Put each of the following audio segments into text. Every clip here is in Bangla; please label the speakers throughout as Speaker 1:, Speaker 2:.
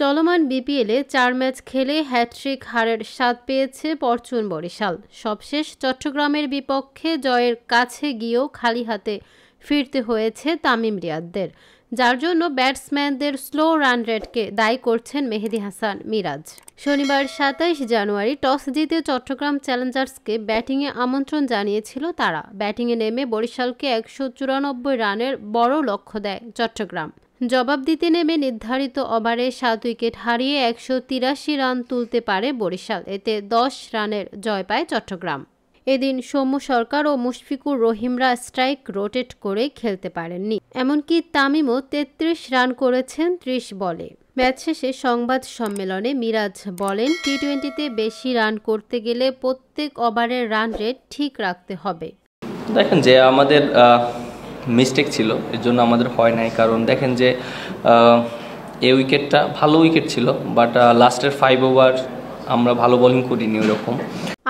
Speaker 1: চলমান বিপিএলে চার ম্যাচ খেলে হ্যাট্রিক হারের স্বাদ পেয়েছে পরচুন বরিশাল। সবশেষ চট্টগ্রামের বিপক্ষে জয়ের কাছে গিয়েও খালি হাতে ফিরতে হয়েছে তামিম রিয়াদদের। যার জন্য ব্যাটসম্যানদের স্লো রান রেটকে দায়ী করছেন মেহেদি হাসান মিরাজ। শনিবার সাতাইশ জানুয়ারি টস জিতে চট্টগ্রাম চ্যালেঞ্জার্সকে ব্যাটিংয়ে আমন্ত্রণ জানিয়েছিল তারা। ব্যাটিংয়ে নেমে বরিশালকে একশো চুরানব্বই রানের বড় লক্ষ্য দেয় চট্টগ্রাম। জবাব দিতে নেমে নির্ধারিত ওভারে সাত উইকেট হারিয়ে একশো তিরাশি রান তুলতে পারে বরিশাল। এতে দশ রানের জয় পায় চট্টগ্রাম। এদিন সৌম্য সরকার ও মুশফিকুর রহিমরা স্ট্রাইক রোটেট করে খেলতে পারেননি। এমনকি তামিমও তেত্রিশ রান করেছেন ত্রিশ বলে। ম্যাচ শেষে সংবাদ সম্মেলনে মিরাজ বলেন টি টোয়েন্টিতে বেশি রান করতে গেলে প্রত্যেক ওভারের রান রেট ঠিক রাখতে হবে।
Speaker 2: দেখেন যে আমাদের মিস্টেক ছিল এর জন্য আমাদের হয় নাই। কারণ দেখেন যে এই উইকেটটা ভালো উইকেট ছিল বাট লাস্টের ফাইভ ওভার আমরা ভালো বোলিং করিনি ওরকম।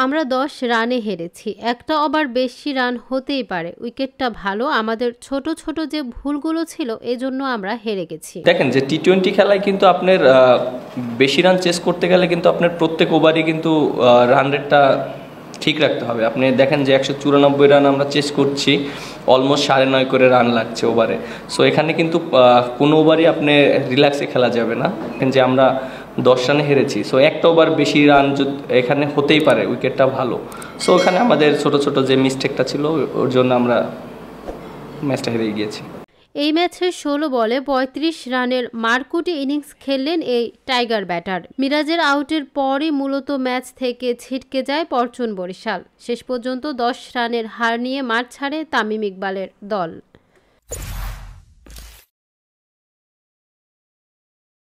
Speaker 1: আমরা দশ রানে হেরেছি। একটা ওভার বেশি রান হতেই পারে। উইকেটটা ভালো আমাদের ছোট ছোট যে ভুলগুলো ছিল এজন্য আমরা হেরে গেছি।
Speaker 2: দেখেন যে টি টোয়েন্টি খেলায় কিন্তু আপনার বেশি রান চেস করতে গেলে কিন্তু আপনার প্রত্যেক ওভারই কিন্তু রান রেটটা ঠিক রাখতে হবে। আপনি দেখেন যে একশো চুরানব্বই রান আমরা চেস করছি অলমোস্ট সাড়ে নয় করে রান লাগছে ওভারে সো এখানে কিন্তু কোনো ওভারই আপনি রিল্যাক্সে খেলা যাবে না। যে আমরা দশ রানে হেরেছি। সো একটা ওভার বেশি রান এখানে হতেই পারে উইকেটটা ভালো। সো এখানে আমাদের ছোট ছোট যে মিস্টেকটা ছিল, ওর জন্য আমরা ম্যাচটা হেরে গিয়েছি।
Speaker 1: এই ম্যাচে ষোলো বলে ৩৫ রানের মারকুটি ইনিংস খেললেন এই টাইগার ব্যাটার। মিরাজের আউটের পরই মূলত ম্যাচ থেকে ছিটকে যায় পরচুন বরিশাল। শেষ পর্যন্ত দশ রানের হার নিয়ে মাঠ ছাড়ে তামিম ইকবালের দল।